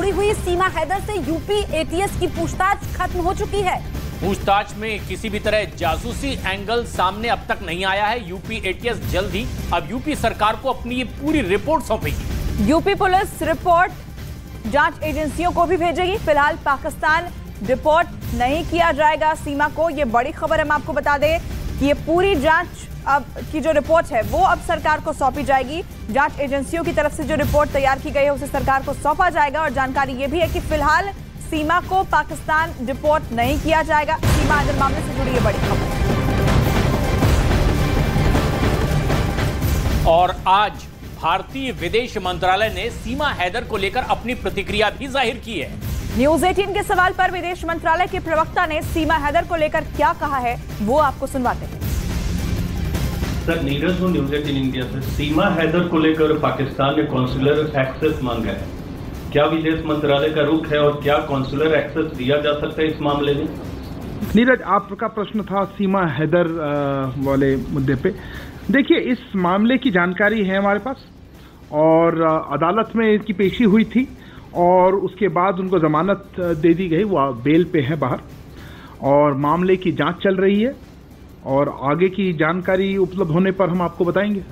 जुड़ी हुई सीमा हैदर से यूपी एटीएस की पूछताछ खत्म हो चुकी है। पूछताछ में किसी भी तरह जासूसी एंगल सामने अब तक नहीं आया है। यूपी एटीएस जल्द ही अब यूपी सरकार को अपनी ये पूरी रिपोर्ट सौंपेगी। यूपी पुलिस रिपोर्ट जाँच एजेंसियों को भी भेजेगी। फ़िलहाल पाकिस्तान रिपोर्ट नहीं किया जाएगा सीमा को। ये बड़ी खबर हम आपको बता दें कि ये पूरी जाँच अब की जो रिपोर्ट है वो अब सरकार को सौंपी जाएगी। जाँच एजेंसियों की तरफ़ से जो रिपोर्ट तैयार की गई है उसे सरकार को सौंपा जाएगा और जानकारी ये भी है कि फ़िलहाल सीमा को पाकिस्तान रिपोर्ट नहीं किया जाएगा। सीमा आदर मामले से जुड़ी ये बड़ी खबर। और आज भारतीय विदेश मंत्रालय ने सीमा हैदर को लेकर अपनी प्रतिक्रिया भी ज़ाहिर की है। न्यूज़ 18 के सवाल पर विदेश मंत्रालय के प्रवक्ता ने सीमा हैदर को लेकर क्या कहा है वो आपको सुनवाते हैं। सर नीरज हूँ न्यूज़ एटीन इंडिया से। सीमा हैदर को लेकर पाकिस्तान ने कॉन्सुलर एक्सेस मांगा है। क्या विदेश मंत्रालय का रुख है और क्या कॉन्सुलर एक्सेस दिया जा सकता है इस मामले में? नीरज, आपका प्रश्न था सीमा हैदर वाले मुद्दे पे। देखिए, इस मामले की जानकारी है हमारे पास और अदालत में इसकी पेशी हुई थी और उसके बाद उनको जमानत दे दी गई। वो बेल पे है बाहर। और मामले की जाँच चल रही है। और आगे की जानकारी उपलब्ध होने पर हम आपको बताएँगे।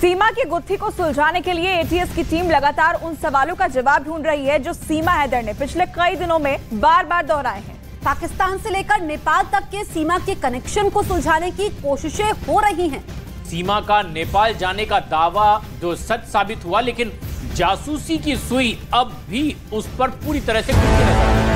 सीमा की गुत्थी को सुलझाने के लिए एटीएस की टीम लगातार उन सवालों का जवाब ढूंढ रही है जो सीमा हैदर ने पिछले कई दिनों में बार बार दोहराए हैं। पाकिस्तान से लेकर नेपाल तक के सीमा के कनेक्शन को सुलझाने की कोशिशें हो रही हैं। सीमा का नेपाल जाने का दावा जो सच साबित हुआ लेकिन जासूसी की सुई अब भी उस पर पूरी तरह से नज़र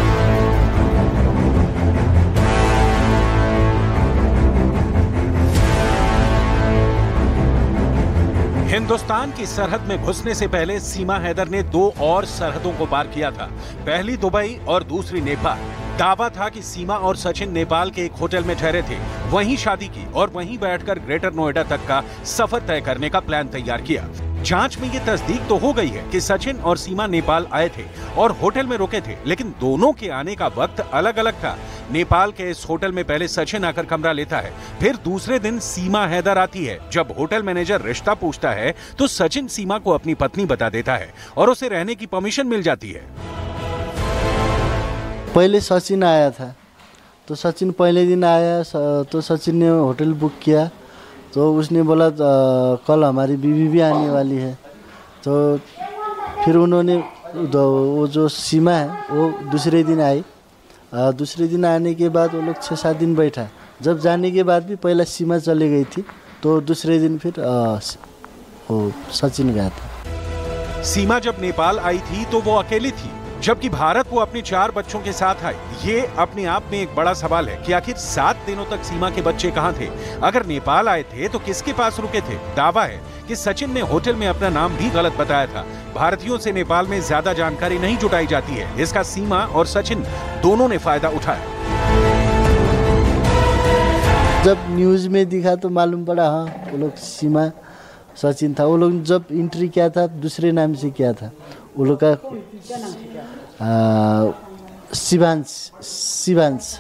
हिंदुस्तान की सरहद में घुसने से पहले सीमा हैदर ने दो और सरहदों को पार किया था। पहली दुबई और दूसरी नेपाल। दावा था कि सीमा और सचिन नेपाल के एक होटल में ठहरे थे। वहीं शादी की और वहीं बैठकर ग्रेटर नोएडा तक का सफ़र तय करने का प्लान तैयार किया। जाँच में ये तस्दीक तो हो गई है कि सचिन और सीमा नेपाल आए थे और होटल में रुके थे, लेकिन दोनों के आने का वक्त अलग अलग था। नेपाल के इस होटल में पहले सचिन आकर कमरा लेता है, फिर दूसरे दिन सीमा हैदर आती है। जब होटल मैनेजर रिश्ता पूछता है तो सचिन सीमा को अपनी पत्नी बता देता है और उसे रहने की परमिशन मिल जाती है। पहले सचिन आया था तो सचिन पहले दिन आया तो सचिन ने होटल बुक किया। तो उसने बोला कल हमारी बीवी भी आने वाली है। तो फिर उन्होंने वो जो सीमा है, वो दूसरे दिन आई। दूसरे दिन आने के बाद वो लोग छः सात दिन बैठा। जब जाने के बाद भी पहला सीमा चली गई थी तो दूसरे दिन फिर वो सचिन गया था। सीमा जब नेपाल आई थी तो वो अकेली थी। जबकि भारत वो अपने चार बच्चों के साथ आई ये अपने आप में एक बड़ा सवाल है कि आखिर सात दिनों तक सीमा के बच्चे कहाँ थे? अगर नेपाल आए थे तो किसके पास रुके थे? दावा है कि सचिन ने होटल में अपना नाम भी गलत बताया था। भारतीयों से नेपाल में ज़्यादा जानकारी नहीं जुटाई जाती है। इसका सीमा और सचिन दोनों ने फ़ायदा उठाया। जब न्यूज़ में दिखा तो मालूम पड़ा हाँ वो लोग सीमा, सचिन था। वो लोग जब एंट्री किया था, दूसरे नाम से किया था। वो लोग का शिवांश शिवांश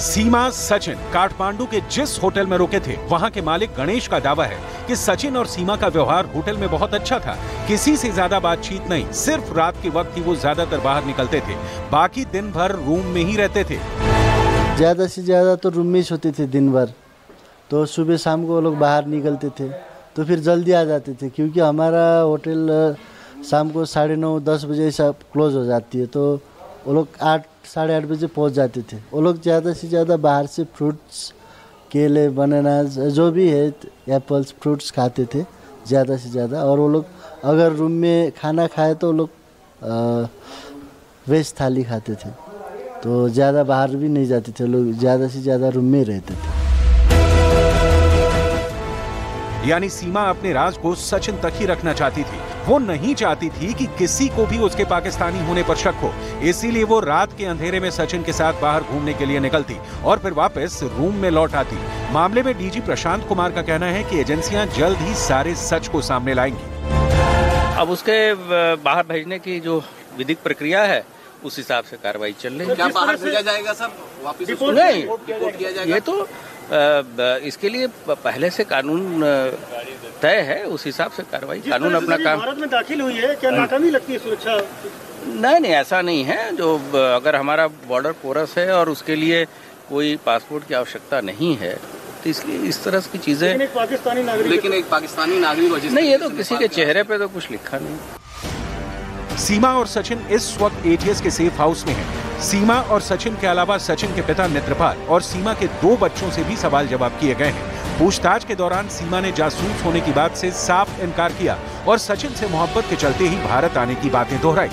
सीमा सचिन काठमांडू के जिस होटल में रुके थे वहाँ के मालिक गणेश का दावा है कि सचिन और सीमा का व्यवहार होटल में बहुत अच्छा था। किसी से ज़्यादा बातचीत नहीं सिर्फ़ रात के वक्त ही वो ज़्यादातर बाहर निकलते थे। बाकी दिन भर रूम में ही रहते थे। ज़्यादा से ज़्यादा तो रूम में ही सोते थे दिन भर। तो सुबह शाम को वो लोग बाहर निकलते थे तो फिर जल्दी आ जाते थे क्योंकि हमारा होटल शाम को साढ़े नौ, दस बजे सब क्लोज हो जाती है। तो वो लोग आठ, साढ़े आठ बजे पहुँच जाते थे। वो लोग ज़्यादा से ज़्यादा बाहर से फ्रूट्स केले बनाना जो भी है एप्पल्स फ्रूट्स खाते थे, ज़्यादा से ज़्यादा। और वो लोग अगर रूम में खाना खाए तो वो लोग वेज थाली खाते थे। तो ज़्यादा बाहर भी नहीं जाते थे, लोग ज़्यादा से ज़्यादा रूम में रहते थे। यानी सीमा अपने राज को सचिन तक ही रखना चाहती थी। वो नहीं चाहती थी कि किसी को भी उसके पाकिस्तानी होने पर शक हो। इसीलिए वो रात के अंधेरे में सचिन के साथ बाहर घूमने के लिए निकलती और फिर वापस रूम में लौट आती। मामले में डीजी प्रशांत कुमार का कहना है कि एजेंसियाँ जल्द ही सारे सच को सामने लाएँगी। अब उसके बाहर भेजने की जो विधिक प्रक्रिया है उस हिसाब से कार्रवाई चल रही है। क्या बाहर भेजा जाएगा सर? वापिस नहीं रिपोर्ट किया जाएगा? ये तो इसके लिए पहले से कानून तय है उस हिसाब से कार्रवाई। कानून अपना काम भारत में दाखिल हुई है क्या नाकामी लगती है सुरक्षा? नहीं नहीं ऐसा नहीं है। जो अगर हमारा बॉर्डर पोरस है और उसके लिए कोई पासपोर्ट की आवश्यकता नहीं है तो इसलिए इस तरह की चीज़ें लेकिन एक पाकिस्तानी नागरिक लेकिन एक पाकिस्तानी नागरिक नहीं ये तो किसी के चेहरे पे तो कुछ लिखा नहीं। सीमा और सचिन इस वक्त एटीएस के सेफ़ हाउस में हैं। सीमा और सचिन के अलावा सचिन के पिता नेत्रपाल और सीमा के दो बच्चों से भी सवाल जवाब किए गए हैं। पूछताछ के दौरान सीमा ने जासूस होने की बात से साफ़ इनकार किया और सचिन से मोहब्बत के चलते ही भारत आने की बातें दोहराई।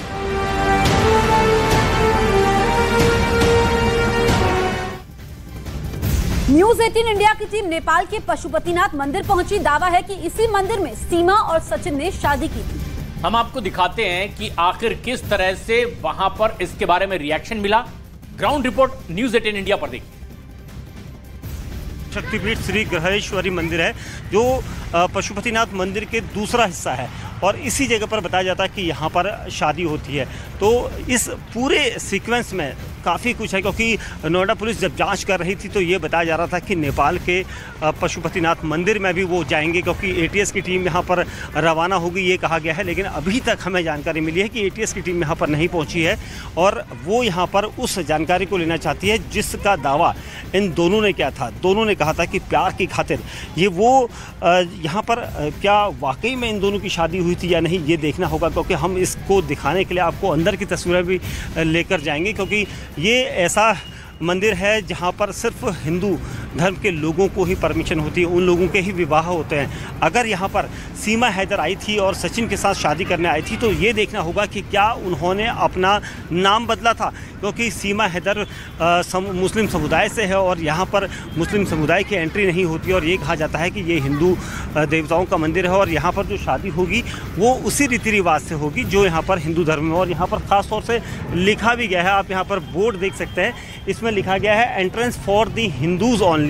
न्यूज़ 18 इंडिया की टीम नेपाल के पशुपतिनाथ मंदिर पहुँची। दावा है कि इसी मंदिर में सीमा और सचिन ने शादी की थी। हम आपको दिखाते हैं कि आखिर किस तरह से वहाँ पर इसके बारे में रिएक्शन मिला। Ground report news eighteen India पर देखिए। शक्तिपीठ श्री ग्रहेश्वरी मंदिर है, जो पशुपतिनाथ मंदिर के दूसरा हिस्सा है। और इसी जगह पर बताया जाता है कि यहाँ पर शादी होती है। तो इस पूरे सीक्वेंस में काफ़ी कुछ है, क्योंकि नोएडा पुलिस जब जाँच कर रही थी तो ये बताया जा रहा था कि नेपाल के पशुपतिनाथ मंदिर में भी वो जाएँगे, क्योंकि एटीएस की टीम यहाँ पर रवाना होगी, ये कहा गया है। लेकिन अभी तक हमें जानकारी मिली है कि एटीएस की टीम यहाँ पर नहीं पहुँची है और वो यहाँ पर उस जानकारी को लेना चाहती है, जिसका दावा इन दोनों ने किया था। दोनों ने कहा था कि प्यार की खातिर ये वो यहाँ पर क्या वाकई में इन दोनों की शादी हुई थी या नहीं, ये देखना होगा, क्योंकि हम इसको दिखाने के लिए आपको अंदर की तस्वीरें भी लेकर जाएँगे, क्योंकि ये ऐसा मंदिर है जहाँ पर सिर्फ़ हिंदू धर्म के लोगों को ही परमिशन होती है उन लोगों के ही विवाह होते हैं। अगर यहाँ पर सीमा हैदर आई थी और सचिन के साथ शादी करने आई थी तो ये देखना होगा कि क्या उन्होंने अपना नाम बदला था क्योंकि सीमा हैदर सम, मुस्लिम समुदाय से है और यहाँ पर मुस्लिम समुदाय की एंट्री नहीं होती और ये कहा जाता है कि ये हिंदू देवताओं का मंदिर है और यहाँ पर जो शादी होगी वो उसी रीति रिवाज से होगी जो यहाँ पर हिंदू धर्म में और यहाँ पर ख़ास तौर से लिखा भी गया है आप यहाँ पर बोर्ड देख सकते हैं। इसमें लिखा गया है entrance for the Hindus only.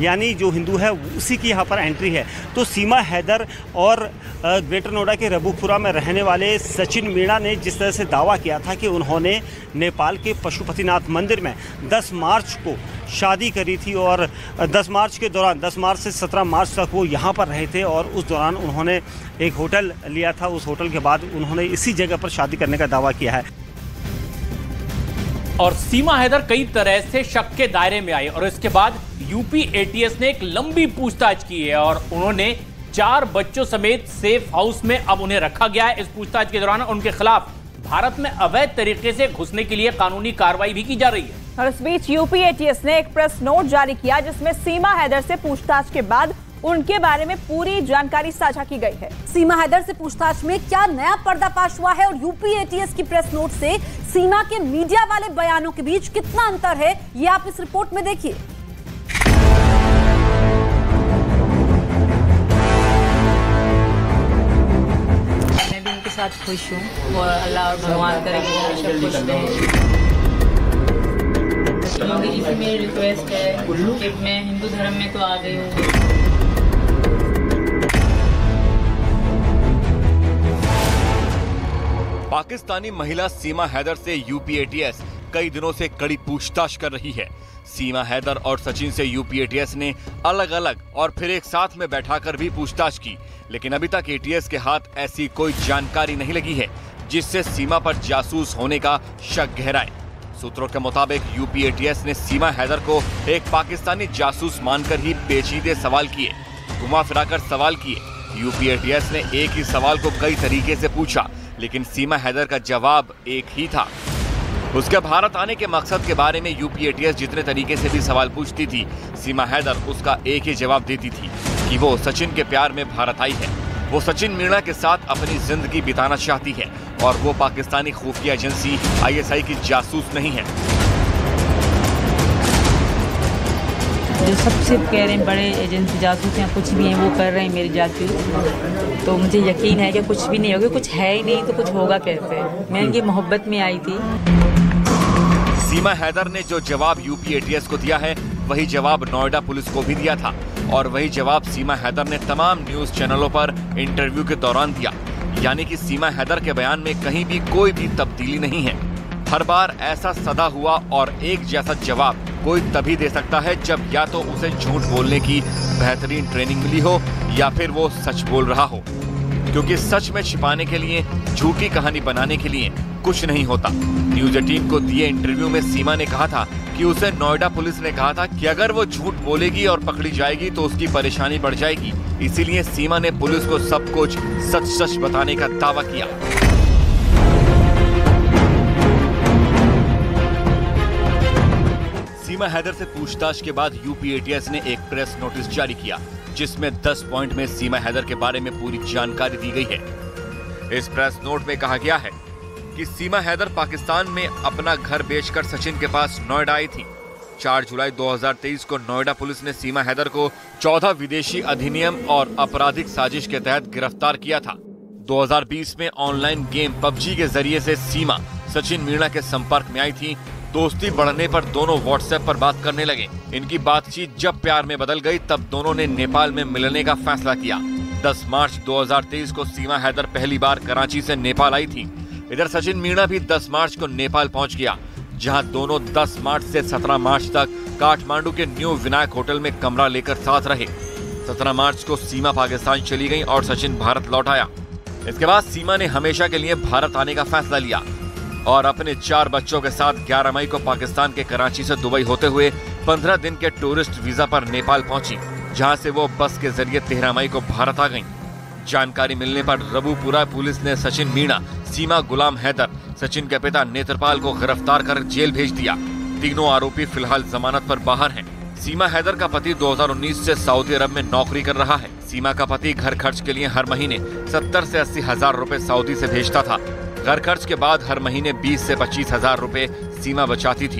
यानी जो हिंदू है, उसी की यहाँ पर एंट्री है। तो सीमा हैदर और ग्रेटर नोएडा के रबुपुरा में रहने वाले सचिन मीणा ने जिस तरह से दावा किया था कि उन्होंने नेपाल के पशुपतिनाथ मंदिर में 10 मार्च को शादी करी थी और 10 मार्च के दौरान 10 मार्च से 17 मार्च तक वो यहाँ पर रहे थे और उस दौरान उन्होंने एक होटल लिया था। उस होटल के बाद उन्होंने इसी जगह पर शादी करने का दावा किया है। और सीमा हैदर कई तरह से शक के दायरे में आई और इसके बाद यूपी एटीएस ने एक लंबी पूछताछ की है और उन्होंने चार बच्चों समेत सेफ़ हाउस में अब उन्हें रखा गया है। इस पूछताछ के दौरान उनके खिलाफ भारत में अवैध तरीके से घुसने के लिए कानूनी कार्रवाई भी की जा रही है। और इस बीच यूपी एटीएस ने एक प्रेस नोट जारी किया जिसमें सीमा हैदर से पूछताछ के बाद उनके बारे में पूरी जानकारी साझा की गई है। सीमा हैदर से पूछताछ में क्या नया पर्दाफाश हुआ है और यूपी एटीएस की प्रेस नोट से सीमा के मीडिया वाले बयानों के बीच कितना अंतर है ये आप इस रिपोर्ट में देखिए। साथ खुश हूँ। और अल्लाह और भगवान करेंगे हमेशा खुश रहे मोदी जी से मेरी रिक्वेस्ट है कि मैं हिंदू धर्म में तो आ गई हूँ। पाकिस्तानी महिला सीमा हैदर से यूपी एटीएस कई दिनों से कड़ी पूछताछ कर रही है। सीमा हैदर और सचिन से यूपी एटीएस ने अलग अलग और फिर एक साथ में बैठाकर भी पूछताछ की। लेकिन अभी तक एटीएस के हाथ ऐसी कोई जानकारी नहीं लगी है, जिससे सीमा पर जासूस होने का शक गहराए। सूत्रों के मुताबिक यूपी एटीएस ने सीमा हैदर को एक पाकिस्तानी जासूस मानकर ही पेचीदे सवाल किए, घुमा फिराकर सवाल किए। यूपी एटीएस ने एक ही सवाल को कई तरीके से पूछा, लेकिन सीमा हैदर का जवाब एक ही था। उसके भारत आने के मकसद के बारे में यूपी एटीएस जितने तरीके से भी सवाल पूछती थी, सीमा हैदर उसका एक ही जवाब देती थी कि वो सचिन के प्यार में भारत आई है। वो सचिन मीणा के साथ अपनी ज़िंदगी बिताना चाहती है और वो पाकिस्तानी खुफिया एजेंसी आईएसआई की जासूस नहीं है। जो सबसे कह रहे हैं बड़े एजेंसी जासूस हैं, कुछ भी हैं, वो कर रहे हैं मेरी जासूस तो मुझे यकीन है कि कुछ भी नहीं होगा, कुछ है ही नहीं तो कुछ होगा कैसे? मैं इनकी मोहब्बत में आई थी। सीमा हैदर ने जो जवाब यूपी एटीएस को दिया है, वही जवाब नोएडा पुलिस को भी दिया था। और वही जवाब सीमा हैदर ने तमाम न्यूज़ चैनलों पर इंटरव्यू के दौरान दिया। यानी कि सीमा हैदर के बयान में कहीं भी कोई भी तब्दीली नहीं है। हर बार ऐसा सदा हुआ और एक जैसा जवाब कोई तभी दे सकता है जब या तो उसे झूठ बोलने की बेहतरीन ट्रेनिंग मिली हो या फिर वो सच बोल रहा हो। क्योंकि सच में छिपाने के लिए, झूठी कहानी बनाने के लिए कुछ नहीं होता। न्यूज़ एटीन को दिए इंटरव्यू में सीमा ने कहा था कि उसे नोएडा पुलिस ने कहा था कि अगर वो झूठ बोलेगी और पकड़ी जाएगी तो उसकी परेशानी बढ़ जाएगी। इसीलिए सीमा ने पुलिस को सब कुछ सच सच बताने का दावा किया। सीमा हैदर से पूछताछ के बाद यूपी एटीएस ने एक प्रेस नोटिस जारी किया। जिसमें 10 पॉइंट में सीमा हैदर के बारे में पूरी जानकारी दी गई है। इस प्रेस नोट में कहा गया है कि सीमा हैदर पाकिस्तान में अपना घर बेचकर सचिन के पास नोएडा आई थी। 4 जुलाई 2023 को नोएडा पुलिस ने सीमा हैदर को 14 विदेशी अधिनियम और आपराधिक साजिश के तहत गिरफ़्तार किया था। 2020 में ऑनलाइन गेम पबजी के ज़रिए से सीमा सचिन मीणा के संपर्क में आई थी दोस्ती बढ़ने पर दोनों व्हाट्सएप पर बात करने लगे। इनकी बातचीत जब प्यार में बदल गई, तब दोनों ने नेपाल में मिलने का फैसला किया। 10 मार्च 2023 को सीमा हैदर पहली बार कराची से नेपाल आई थी। इधर सचिन मीणा भी 10 मार्च को नेपाल पहुँच गया, जहाँ दोनों 10 मार्च से 17 मार्च तक काठमांडू के न्यू विनायक होटल में कमरा लेकर साथ रहे। 17 मार्च को सीमा पाकिस्तान चली गई और सचिन भारत लौट आया। इसके बाद सीमा ने हमेशा के लिए भारत आने का फैसला लिया। और अपने चार बच्चों के साथ 11 मई को पाकिस्तान के कराची से दुबई होते हुए 15 दिन के टूरिस्ट वीज़ा पर नेपाल पहुँची, जहाँ से वो बस के ज़रिए 13 मई को भारत आ गईं। जानकारी मिलने पर रबूपुरा पुलिस ने सचिन मीणा, सीमा गुलाम हैदर, सचिन के पिता नेत्रपाल को गिरफ़्तार कर जेल भेज दिया तीनों आरोपी फ़िलहाल जमानत पर बाहर हैं। सीमा हैदर का पति 2019 से सऊदी अरब में नौकरी कर रहा है सीमा का पति घर खर्च के लिए हर महीने 70 से अस्सी हज़ार रूपए सऊदी से भेजता था घर खर्च के बाद हर महीने 20 से पच्चीस हज़ार रूपए सीमा बचाती थी।